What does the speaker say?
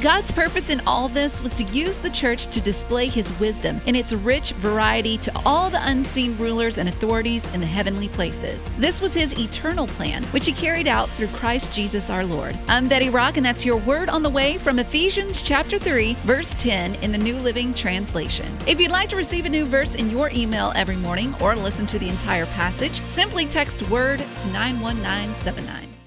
God's purpose in all this was to use the church to display his wisdom in its rich variety to all the unseen rulers and authorities in the heavenly places. This was his eternal plan, which he carried out through Christ Jesus our Lord. I'm Betty Rock, and that's your word on the way from Ephesians chapter 3, verse 10 in the New Living Translation. If you'd like to receive a new verse in your email every morning or listen to the entire passage, simply text word to 91979.